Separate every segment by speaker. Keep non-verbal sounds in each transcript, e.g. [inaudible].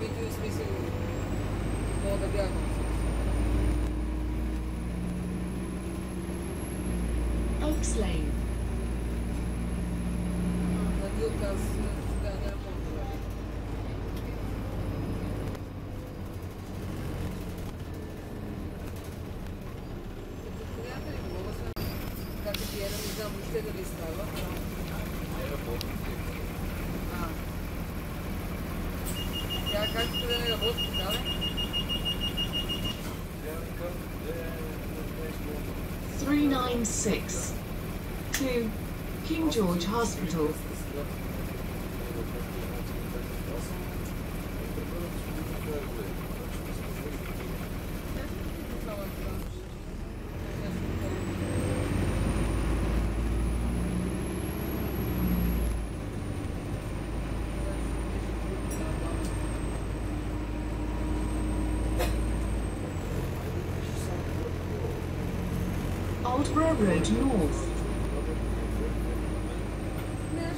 Speaker 1: vídeo especial com o Gabriel.
Speaker 2: Oaks Lane.
Speaker 1: Dacă fie analizăm, știu de listare,
Speaker 2: 396 to King George Hospital. Aldborough Road North.
Speaker 1: Не, аз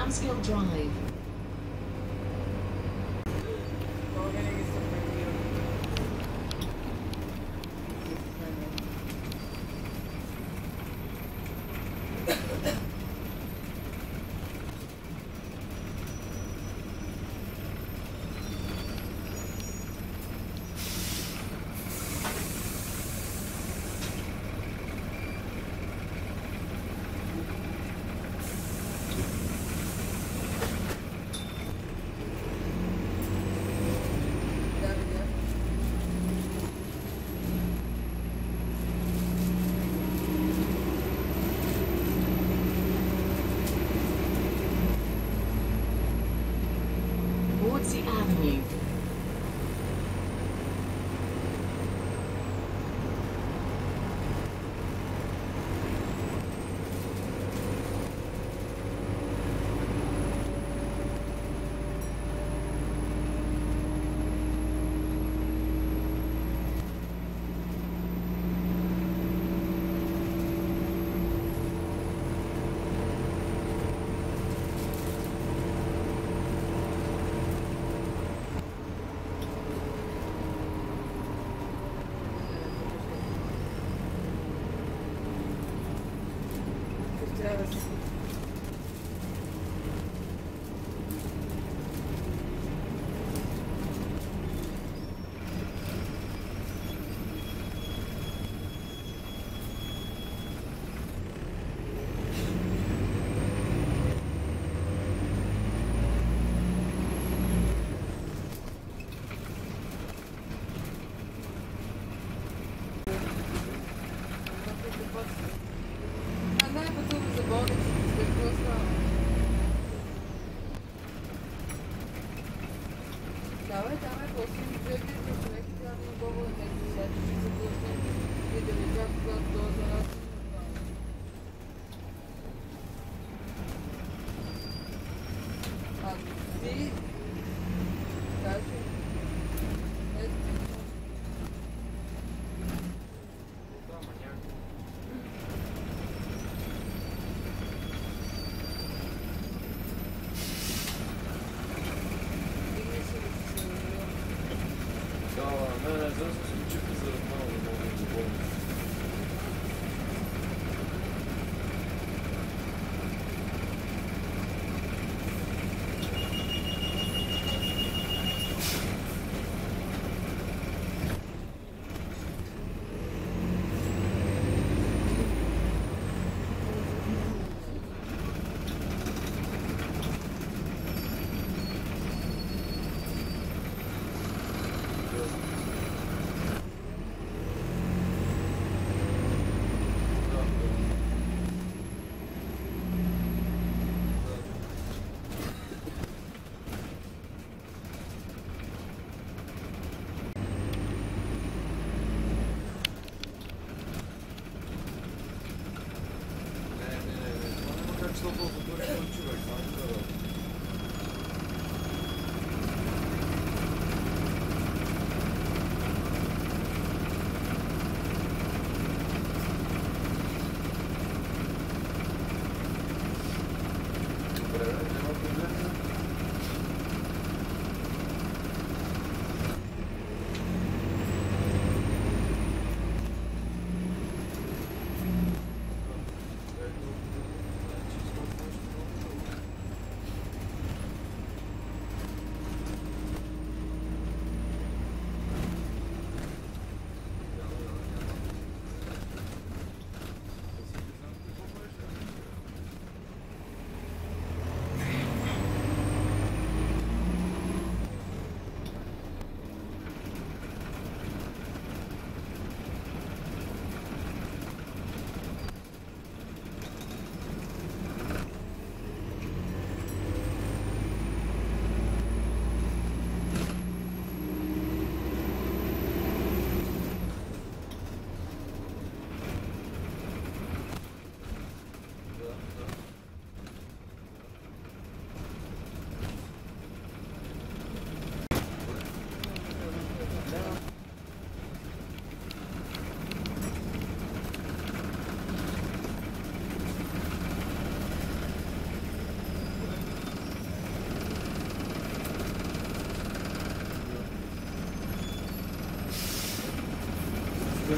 Speaker 2: Ramsgill Drive.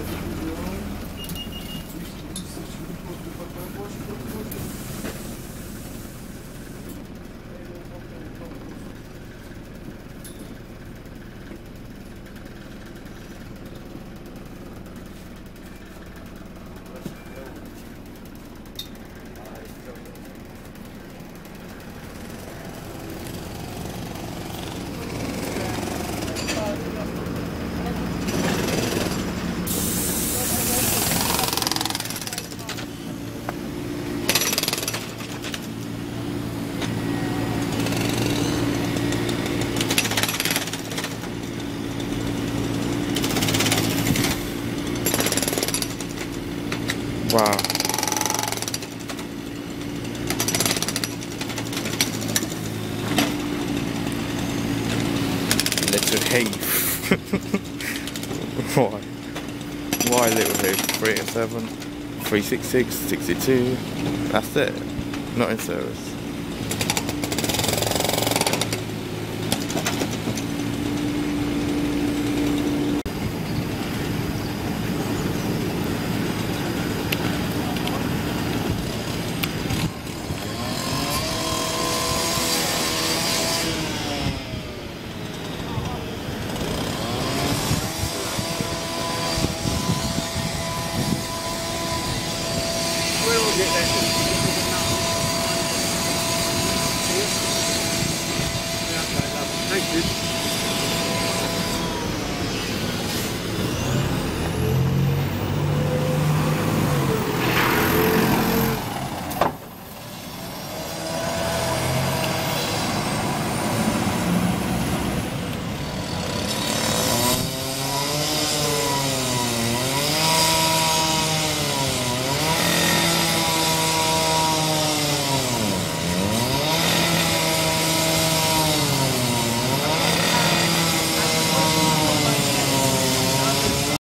Speaker 3: Thank
Speaker 4: you. to Heath. [laughs] Why? Why Little Heath? 387, 366, 62. That's it. Not in service.